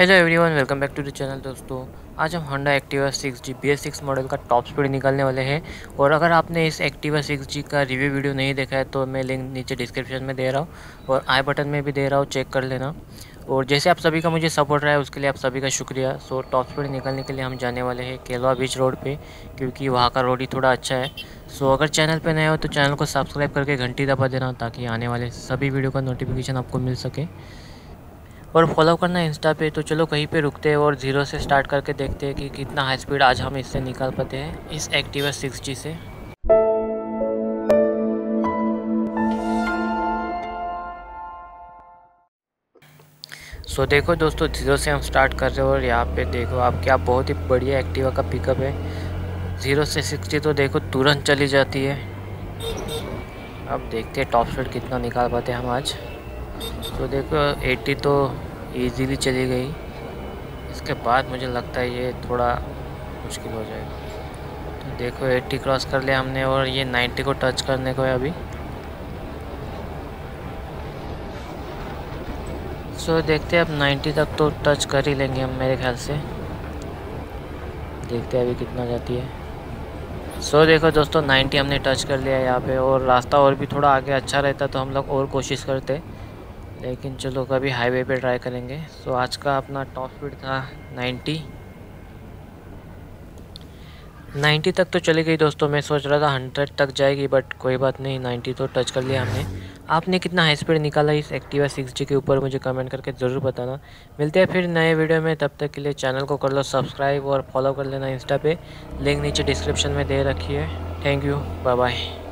Hello everyone welcome back to the channel दोस्तों। आज हम Honda Activa 6G BS6 model का टॉप स्पीड निकालने वाले हैं। और अगर आपने इस एक्टिवा 6G का रिव्यू वीडियो नहीं देखा है तो मैं लिंक नीचे डिस्क्रिप्शन में दे रहा हूँ। और आई बटन में भी दे रहा हूँ चेक कर लेना। और जैसे आप सभी का मुझे सपोर्ट रहा है, उसके लिए आप सभी का शुक्रिया। सो टॉप स्पीड निकालने के लिए हम जाने वाले हैं केलवा बीच रोड पर क्योंकि वहाँ का रोड ही थोड़ा अच्छा है। सो अगर चैनल पर नए हो तो चैनल को सब्सक्राइब करके घंटी दबा देना, ताकि आने वाले सभी वीडियो का नोटिफिकेशन आपको मिल सके। और फॉलो करना इंस्टा पे तो चलो कहीं पे रुकते हैं और ज़ीरो से स्टार्ट करके देखते हैं कि कितना हाई स्पीड आज हम इससे निकाल पाते हैं इस एक्टिवा सिक्स जी से। सो so, देखो दोस्तों ज़ीरो से हम स्टार्ट कर रहे हो और यहाँ पे देखो आप क्या बहुत ही बढ़िया एक्टिवा का पिकअप है। ज़ीरो से सिक्सटी तो देखो तुरंत चली जाती है। अब देखते हैं टॉप स्पीड कितना निकाल पाते हैं हम आज। तो देखो 80 तो इजीली चली गई। इसके बाद मुझे लगता है ये थोड़ा मुश्किल हो जाएगा। तो देखो 80 क्रॉस कर लिया हमने और ये 90 को टच करने को है अभी। सो देखते हैं अब 90 तक तो टच कर ही लेंगे हम मेरे ख्याल से। देखते हैं अभी कितना जाती है। सो so, देखो दोस्तों 90 हमने टच कर लिया यहाँ पे और रास्ता और भी थोड़ा आगे अच्छा रहता तो हम लोग और कोशिश करते। लेकिन चलो कभी हाईवे पे ट्राई करेंगे। सो आज का अपना टॉप स्पीड था 90 90 तक तो चली गई दोस्तों, मैं सोच रहा था 100 तक जाएगी बट कोई बात नहीं 90 तो टच कर लिया हमने। आपने कितना हाई स्पीड निकाला इस एक्टिवा सिक्स के ऊपर, मुझे कमेंट करके ज़रूर बताना। मिलते हैं फिर नए वीडियो में, तब तक के लिए चैनल को कर लो सब्सक्राइब और फॉलो कर लेना इंस्टा पे। लिंक नीचे डिस्क्रिप्शन में दे रखी है। Thank you bye bye